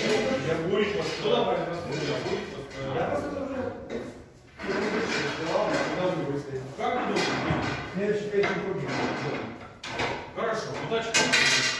Я Борис Ну поставил. давай, рассмотрим. Я просто стоять. Как думаешь? Следующий пять Хорошо, удачи.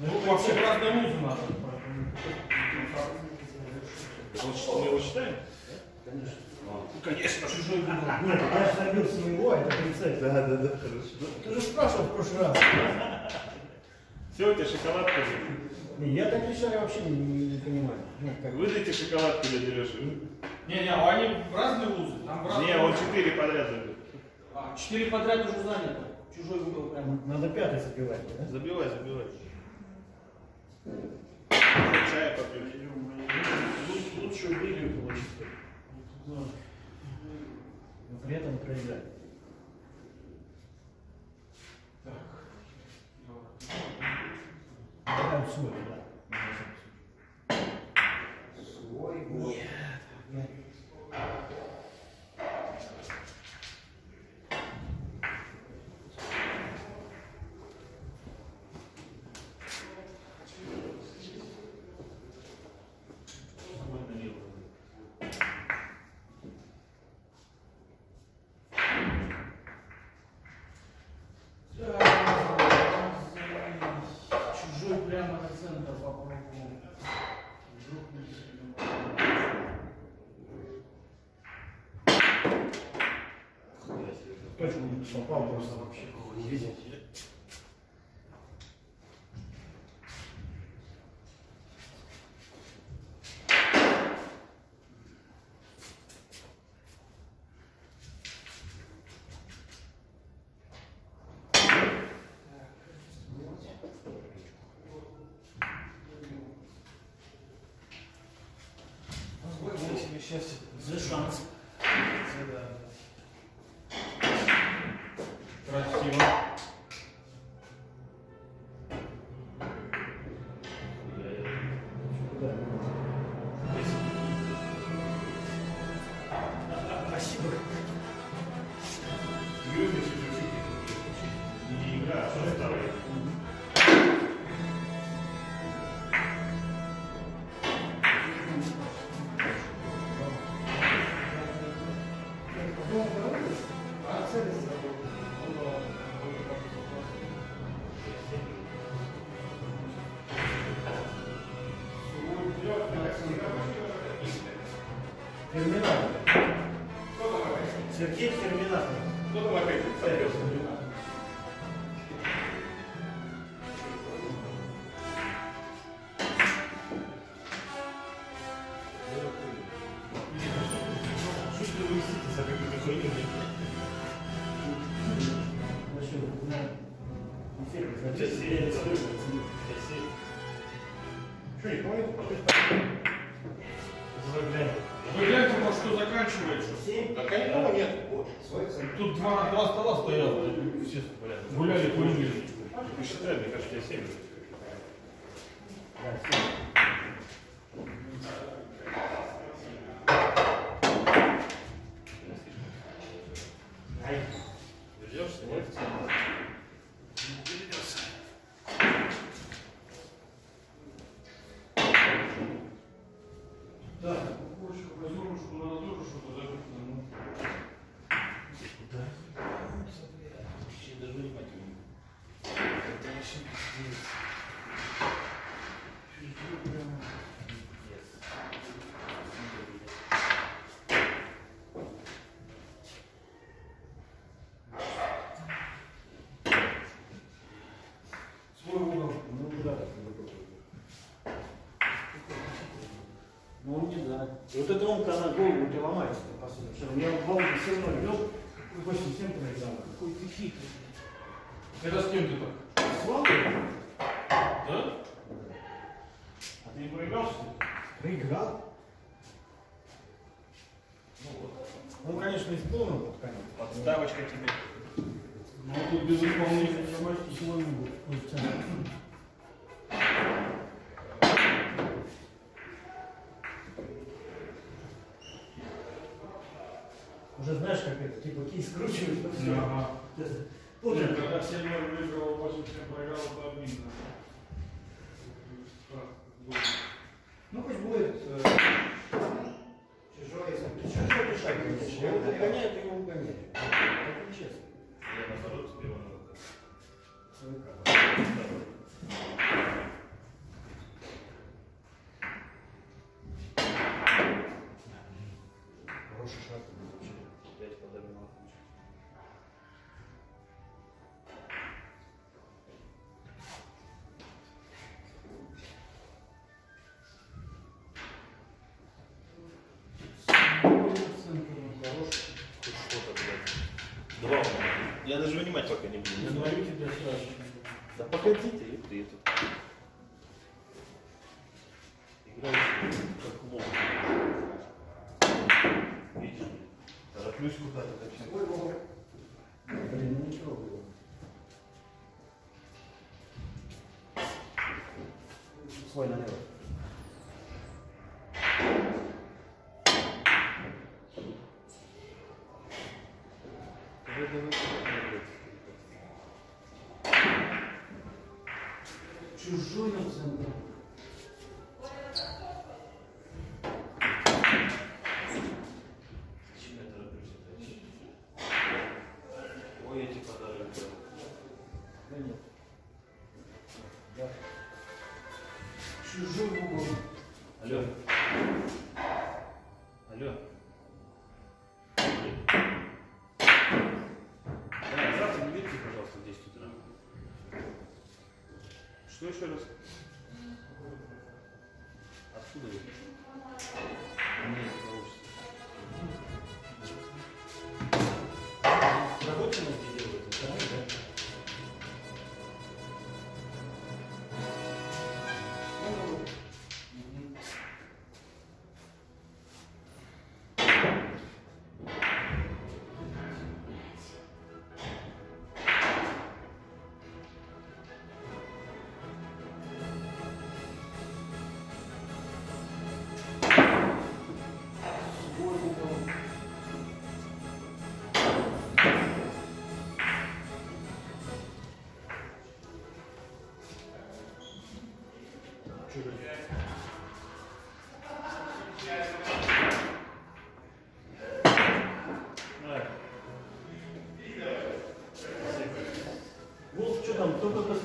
Ну, вообще разные музы надо. Вот что, мы его считаем? Конечно. Ну, конечно. Чужой выбор. Нет, я же забил своего, это принцесса. Да, да, да, хорошо. Ты же спрашивал в прошлый раз. Все, у тебя шоколадка. Не, Я так решаю, вообще не, не- не понимаю. Ну, как... Выдайте шоколадку для Леши. Не-не, а они разные вузы. Там разные Не, он четыре подряд забил. А, четыре подряд уже занято. Чужой выбор прямо. Надо пятый забивать, да? Забивай, забивай. Чая попьешь. Лучше убили получится. Но при этом проиграть. Так. Давай свой, да. Свой год. Нет. Чужой прямо на центр попробуем. Вдруг не Точно не попал просто вообще. Не видел. счастье. За шанс. Да. one. Сергей Терминатор. Кто там опять попёс? Что не понял? Заглянь что заканчивается? Семь. а никого нет. Тут два, два стола стояло, все гуляли, курили. Посчитай, мне кажется, я 7. Да, 7. Ну, не. И вот это он, когда голову у тебя ломается, по сути. Что, в голову все равно вел 8-7 килограммов. Какой ты хитрый. Это с кем ты так? С Валой? Да? А ты не проигрался? Проиграл. Он, конечно, исполнил под конец. Подставочка тебе. Ну, тут без исполнения грамматики сегодня будет. Уже знаешь, как это, типа кий скручиваешь, то все. Ага. Помню, Нет, когда 7 выиграл, 8 проиграл, это обидно. Ну пусть будет э, чужой, чужой душак, конечно. Его угоняют, его угоняют. Это нечестно. Я наоборот тебе его надо. Ну, Я даже вынимать пока не буду. Я говорю тебе сразу. Да погоди ты, ёпта, я тут. Играю как мог. Видишь? Тороплюсь куда-то так всем. Ой, Бог. Блин, ну не трогай. Свой налево. Давай, давай, Чужой Что Вот что там,